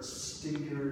Sticker.